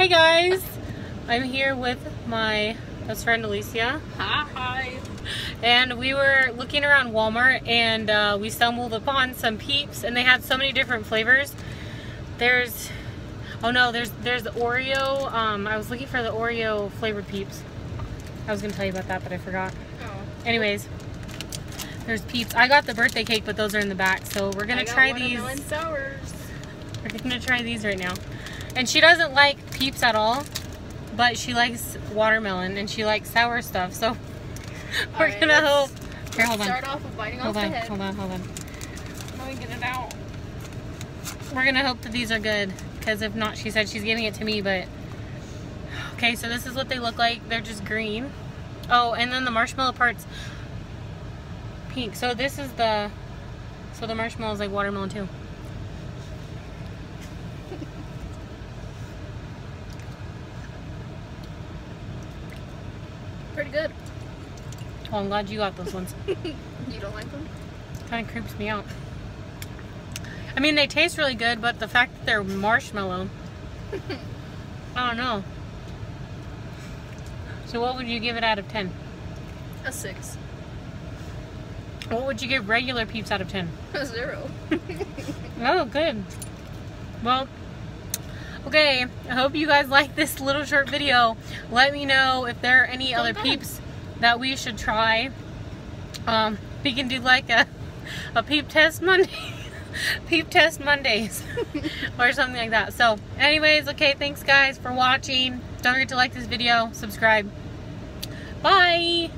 Hey guys, I'm here with my best friend Alicia. Hi. And we were looking around Walmart and uh, we stumbled upon some Peeps and they had so many different flavors. There's, oh no, there's there's the Oreo. Um, I was looking for the Oreo flavored Peeps. I was gonna tell you about that, but I forgot. Oh. Anyways, there's Peeps. I got the birthday cake, but those are in the back. So we're gonna try these. We're gonna try these right now. And she doesn't like Peeps at all, but she likes watermelon and she likes sour stuff. So we're Alright, gonna hope. Here, hold on. Start off with biting Hold off on, the head. hold on, hold on. Let me get it out. We're gonna hope that these are good, because if not, she said she's giving it to me. But okay, so this is what they look like. They're just green. Oh, and then the marshmallow parts pink. So this is the so the marshmallow is like watermelon too. Pretty good. Oh, I'm glad you got those ones. You don't like them? kind of creeps me out. I mean, they taste really good, but the fact that they're marshmallow, I don't know. So what would you give it out of 10? A six. What would you give regular Peeps out of 10? A zero. Oh, good. Well, okay. I hope you guys like this little short video. Let me know if there are any other. Peeps that we should try. Um, we can do like a, a Peep Test Monday. Peep Test Mondays. or something like that. So, anyways, okay, thanks guys for watching. Don't forget to like this video, subscribe. Bye!